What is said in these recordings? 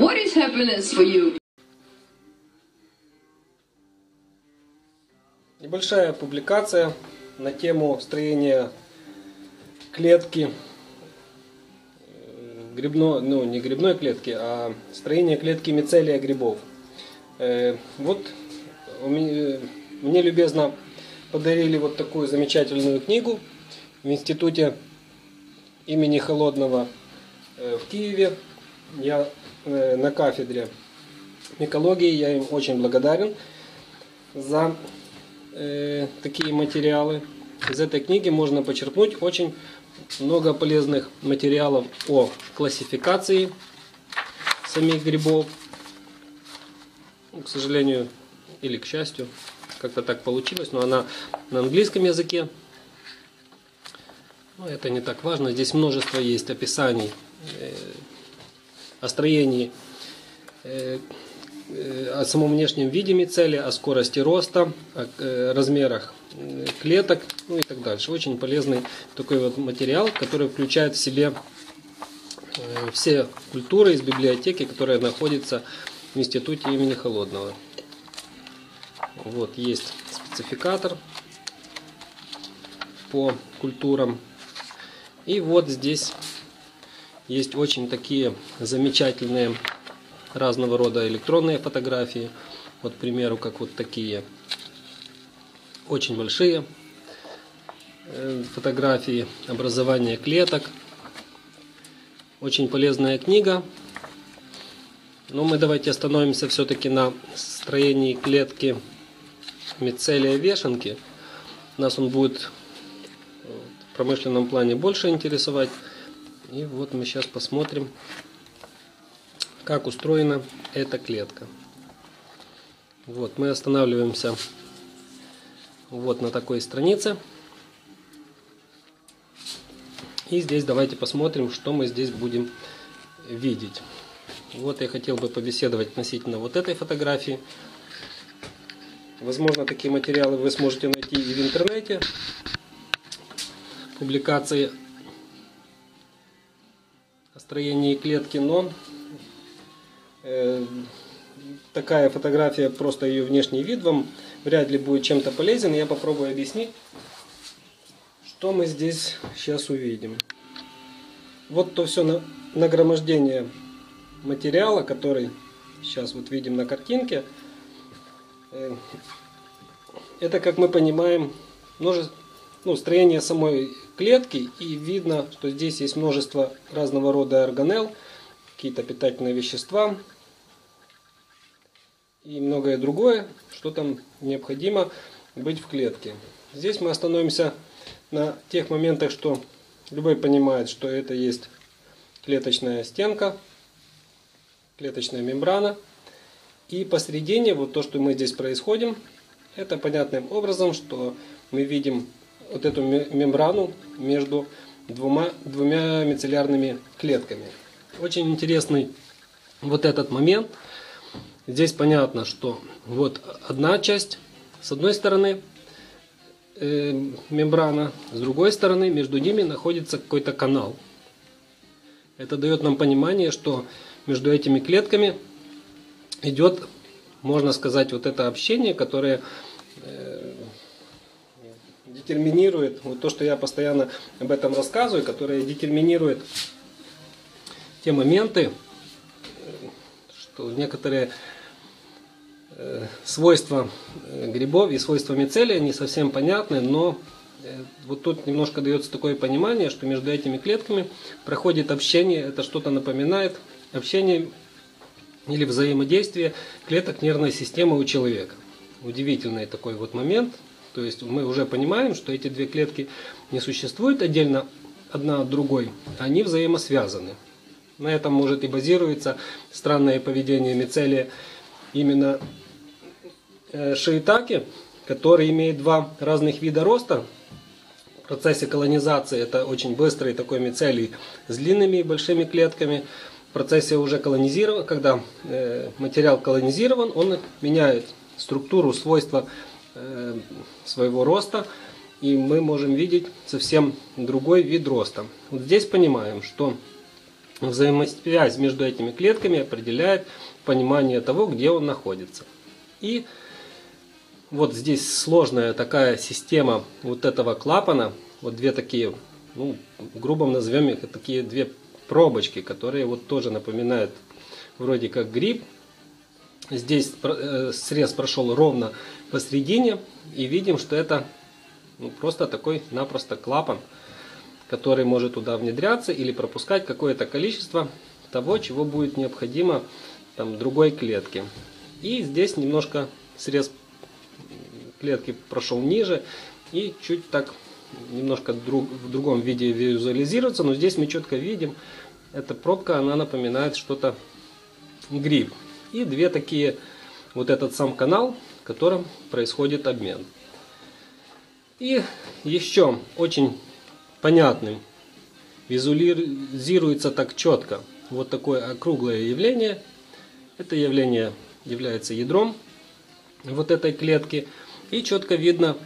What is happiness for you? Небольшая публикация на тему строения клетки э, грибной, ну не грибной клетки, а строение клетки мицелия грибов. Э, Вот меня- мне любезно подарили вот такую замечательную книгу в институте имени Холодного э, в Киеве. Я э, на кафедре микологии, я им очень благодарен за э, такие материалы. Из этой книги можно почерпнуть очень много полезных материалов о классификации самих грибов. К сожалению или к счастью, как-то так получилось, но она на английском языке. Но это не так важно. Здесь множество есть описаний э, о строении э, э, о самом внешнем виде мицелия, о скорости роста, о э, размерах клеток, ну и так дальше. Очень полезный такой вот материал, который включает в себе все культуры из библиотеки, которая находится в институте имени Холодного. Вот есть спецификатор по культурам. И вот здесь есть очень такие замечательные разного рода электронные фотографии. Вот, к примеру, как вот такие очень большие э, фотографии образования клеток. Очень полезная книга. Но мы давайте остановимся все-таки на строении клетки мицелия вешенки. Нас он будет э, в промышленном плане больше интересовать. И вот мы сейчас посмотрим, как устроена эта клетка. Вот, мы останавливаемся вот на такой странице. И здесь давайте посмотрим, что мы здесь будем видеть. Вот я хотел бы побеседовать относительно вот этой фотографии. Возможно, такие материалы вы сможете найти и в интернете. Публикации строении клетки, но э, такая фотография, просто ее внешний вид вам вряд ли будет чем-то полезен. Я попробую объяснить, что мы здесь сейчас увидим. Вот то все на- нагромождение материала, который сейчас вот видим на картинке. Э, Это, как мы понимаем, множество, ну, строение самой клетки, и видно, что здесь есть множество разного рода органелл, какие-то питательные вещества и многое другое, что там необходимо быть в клетке. Здесь мы остановимся на тех моментах, что любой понимает, что это есть клеточная стенка, клеточная мембрана. И посередине, вот то, что мы здесь происходим, это понятным образом, что мы видим вот эту ме- мембрану между двумя, двумя мицеллярными клетками. Очень интересный вот этот момент. Здесь понятно, что вот одна часть, с одной стороны э, мембрана, с другой стороны между ними находится какой-то канал. Это дает нам понимание, что между этими клетками идет, можно сказать, вот это общение, которое э, детерминирует, вот то, что я постоянно об этом рассказываю, которое детерминирует те моменты, что некоторые э, свойства э, грибов и свойства мицелия не совсем понятны, но э, вот тут немножко дается такое понимание, что между этими клетками проходит общение, это что-то напоминает общение или взаимодействие клеток нервной системы у человека. Удивительный такой вот момент. То есть мы уже понимаем, что эти две клетки не существуют отдельно одна от другой, они взаимосвязаны. На этом может и базируется странное поведение мицелия именно э, шиитаки, который имеет два разных вида роста. В процессе колонизации это очень быстрый такой мицелий с длинными и большими клетками. В процессе уже колонизирования, когда э, материал колонизирован, он меняет структуру, свойства своего роста, и мы можем видеть совсем другой вид роста. Вот здесь понимаем, что взаимосвязь между этими клетками определяет понимание того, где он находится. И вот здесь сложная такая система вот этого клапана, вот две такие, ну, грубо назовем их такие две пробочки, которые вот тоже напоминают вроде как гриб. Здесь э, срез прошел ровно посередине, и видим, что это ну, просто такой напросто клапан, который может туда внедряться или пропускать какое-то количество того, чего будет необходимо там, другой клетке. И здесь немножко срез клетки прошел ниже и чуть так немножко друг, в другом виде визуализируется, но здесь мы четко видим, эта пробка, она напоминает что-то гриб. И две такие, вот этот сам канал, в котором происходит обмен. И еще очень понятным визуализируется так четко вот такое округлое явление. Это явление является ядром вот этой клетки. И четко видно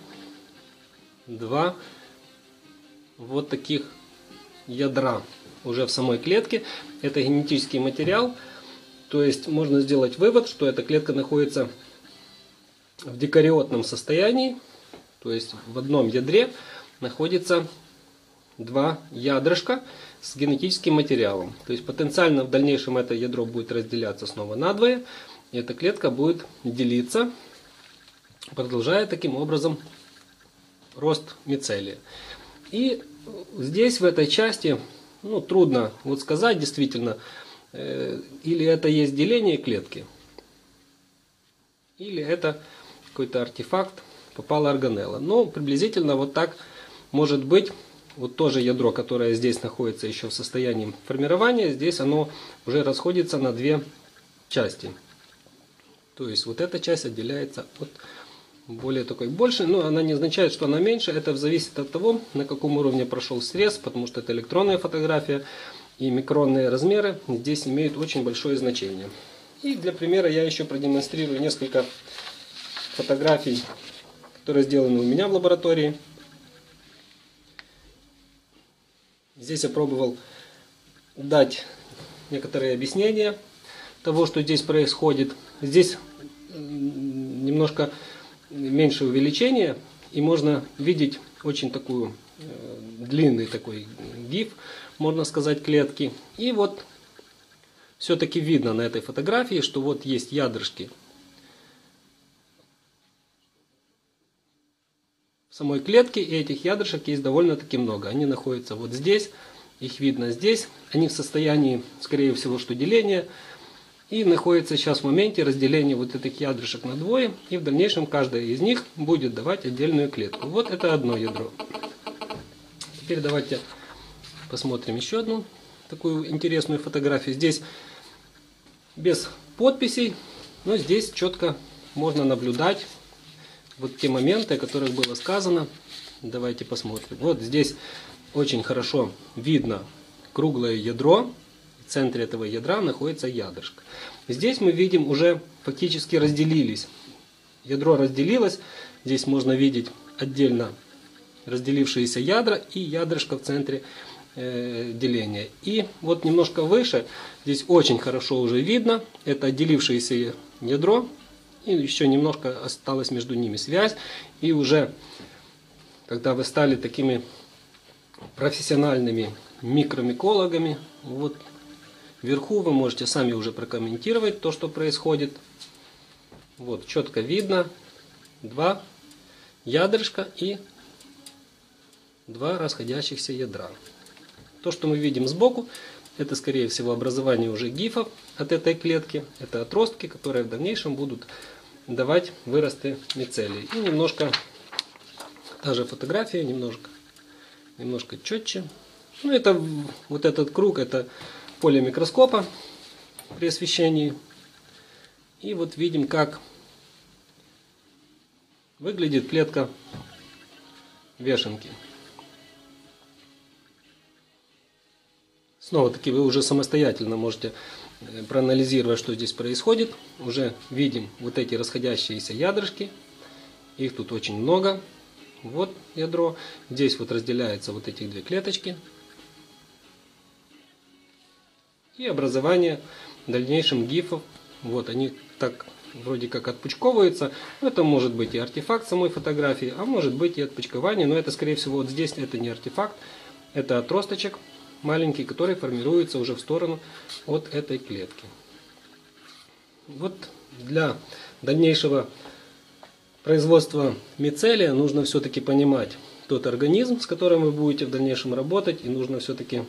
два вот таких ядра уже в самой клетке. Это генетический материал. То есть можно сделать вывод, что эта клетка находится в дикариотном состоянии. То есть в одном ядре находится два ядрышка с генетическим материалом. То есть потенциально в дальнейшем это ядро будет разделяться снова надвое. И эта клетка будет делиться, продолжая таким образом рост мицелия. И здесь в этой части ну, трудно вот сказать действительно, или это есть деление клетки, или это какой-то артефакт попала органелла. Но приблизительно вот так может быть. Вот тоже ядро, которое здесь находится еще в состоянии формирования, здесь оно уже расходится на две части. То есть вот эта часть отделяется от более такой больше, но она не означает, что она меньше. Это зависит от того, на каком уровне прошел срез, потому что это электронная фотография и микронные размеры здесь имеют очень большое значение. И для примера я еще продемонстрирую несколько фотографий которые сделаны у меня в лаборатории. Здесь я пробовал дать некоторые объяснения того, что здесь происходит. Здесь немножко меньше увеличения, и можно видеть очень такую э, длинный такой гиф, можно сказать, клетки. И вот все-таки видно на этой фотографии, что вот есть ядрышки самой клетки, и этих ядрышек есть довольно-таки много. Они находятся вот здесь, их видно здесь. Они в состоянии, скорее всего, что деления. И находятся сейчас в моменте разделения вот этих ядрышек на двое. И в дальнейшем каждая из них будет давать отдельную клетку. Вот это одно ядро. Теперь давайте посмотрим еще одну такую интересную фотографию. Здесь без подписей, но здесь четко можно наблюдать вот те моменты, о которых было сказано. Давайте посмотрим. Вот здесь очень хорошо видно круглое ядро. В центре этого ядра находится ядрышко. Здесь мы видим уже фактически разделились. Ядро разделилось. Здесь можно видеть отдельно разделившиеся ядра и ядрышко в центре деления. И вот немножко выше, здесь очень хорошо уже видно, это отделившееся ядро, и еще немножко осталась между ними связь. И уже, когда вы стали такими профессиональными микромикологами, вот вверху вы можете сами уже прокомментировать то, что происходит. Вот, четко видно два ядрышка и два расходящихся ядра. То, что мы видим сбоку, это, скорее всего, образование уже гифов от этой клетки. Это отростки, которые в дальнейшем будут давать выросты мицелий. И немножко, та же фотография, немножко, немножко четче. Ну, это вот этот круг, это поле микроскопа при освещении. И вот видим, как выглядит клетка вешенки. Снова таки вы уже самостоятельно можете Э, проанализируя, что здесь происходит, уже видим вот эти расходящиеся ядрышки. Их тут очень много. Вот ядро. Здесь вот разделяются вот эти две клеточки. и образование в дальнейшем гифов. Вот они так вроде как отпучковываются. Это может быть и артефакт самой фотографии, а может быть и отпучкование, но это скорее всего вот здесь это не артефакт, это отросточек маленький, который формируется уже в сторону от этой клетки. Вот для дальнейшего производства мицелия нужно все-таки понимать тот организм, с которым вы будете в дальнейшем работать, и нужно все-таки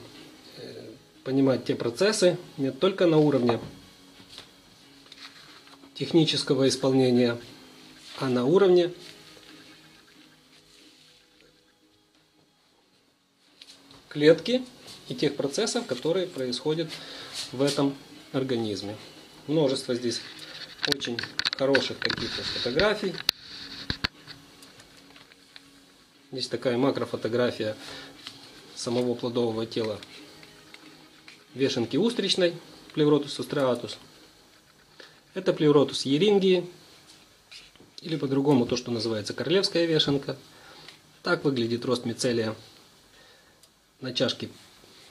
э, понимать те процессы не только на уровне технического исполнения, а на уровне клетки и тех процессов, которые происходят в этом организме. Множество здесь очень хороших каких-то фотографий. Здесь такая макрофотография самого плодового тела вешенки устричной, плевротус устреатус. Это плевротус ерингии, или по-другому то, что называется королевская вешенка. Так выглядит рост мицелия на чашке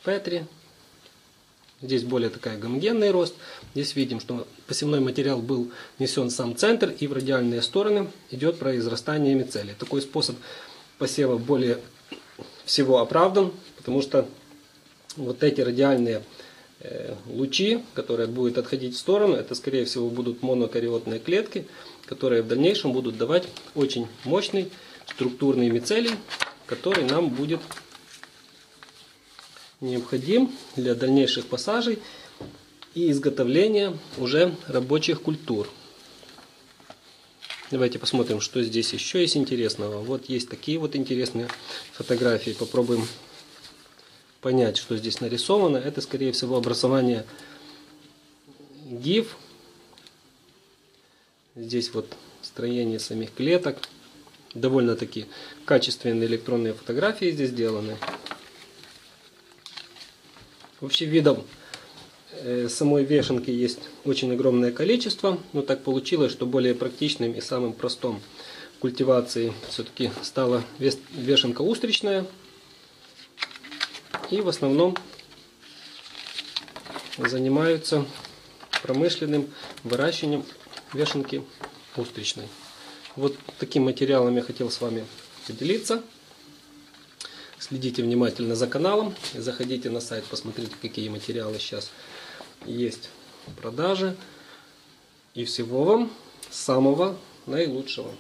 Петри. Здесь более такая гомогенный рост. Здесь видим, что посевной материал был внесен в сам центр и в радиальные стороны идет произрастание мицелия. Такой способ посева более всего оправдан, потому что вот эти радиальные Э, лучи, которые будут отходить в сторону, это скорее всего будут монокариотные клетки, которые в дальнейшем будут давать очень мощный структурный мицелий, который нам будет необходим для дальнейших пассажей и изготовления уже рабочих культур. Давайте посмотрим, что здесь еще есть интересного. Вот есть такие вот интересные фотографии. Попробуем понять, что здесь нарисовано, это скорее всего образование гиф. Здесь вот строение самих клеток. Довольно-таки качественные электронные фотографии здесь сделаны. Вообще видов э, самой вешенки есть очень огромное количество, но так получилось, что более практичным и самым простым культивации все-таки стала вешенка устричная. И в основном занимаются промышленным выращиванием вешенки устричной. Вот таким материалом я хотел с вами поделиться. Следите внимательно за каналом. Заходите на сайт, посмотрите, какие материалы сейчас есть в продаже. И всего вам самого наилучшего.